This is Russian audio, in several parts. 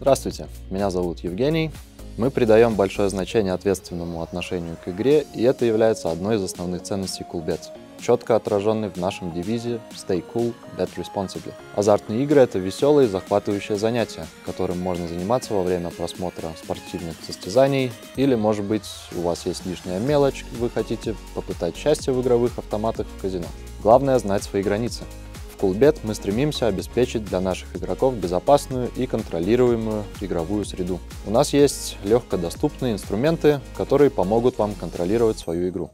Здравствуйте, меня зовут Евгений. Мы придаем большое значение ответственному отношению к игре, и это является одной из основных ценностей Coolbet, четко отраженной в нашем девизе «Stay cool, bet responsibly». Азартные игры — это веселое и захватывающее занятие, которым можно заниматься во время просмотра спортивных состязаний, или, может быть, у вас есть лишняя мелочь, вы хотите попытать счастье в игровых автоматах в казино. Главное — знать свои границы — Coolbet мы стремимся обеспечить для наших игроков безопасную и контролируемую игровую среду. У нас есть легко доступные инструменты, которые помогут вам контролировать свою игру.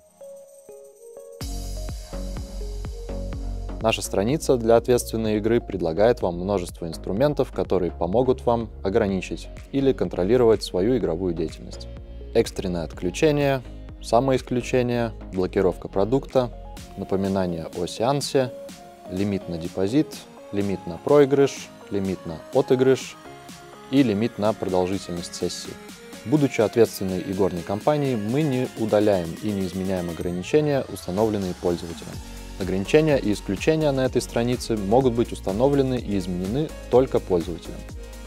Наша страница для ответственной игры предлагает вам множество инструментов, которые помогут вам ограничить или контролировать свою игровую деятельность. Экстренное отключение, самоисключение, блокировка продукта, напоминание о сеансе, лимит на депозит, лимит на проигрыш, лимит на отыгрыш и лимит на продолжительность сессии. Будучи ответственной игорной компанией, мы не удаляем и не изменяем ограничения, установленные пользователем. Ограничения и исключения на этой странице могут быть установлены и изменены только пользователем.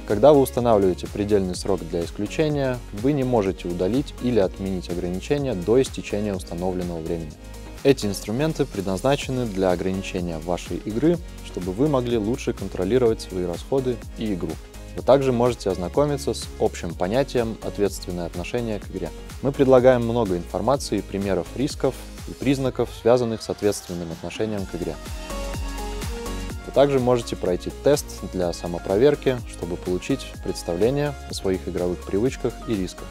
Когда вы устанавливаете предельный срок для исключения, вы не можете удалить или отменить ограничения до истечения установленного времени. Эти инструменты предназначены для ограничения вашей игры, чтобы вы могли лучше контролировать свои расходы и игру. Вы также можете ознакомиться с общим понятием «ответственное отношение к игре». Мы предлагаем много информации примеров рисков и признаков, связанных с ответственным отношением к игре. Вы также можете пройти тест для самопроверки, чтобы получить представление о своих игровых привычках и рисках.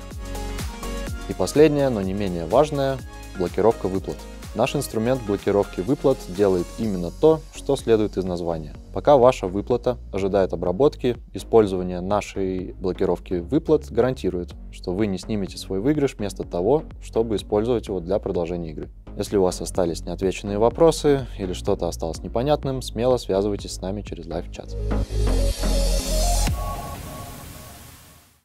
И последнее, но не менее важное – блокировка выплат. Наш инструмент блокировки выплат делает именно то, что следует из названия. Пока ваша выплата ожидает обработки, использование нашей блокировки выплат гарантирует, что вы не снимете свой выигрыш вместо того, чтобы использовать его для продолжения игры. Если у вас остались неотвеченные вопросы или что-то осталось непонятным, смело связывайтесь с нами через лайв-чат.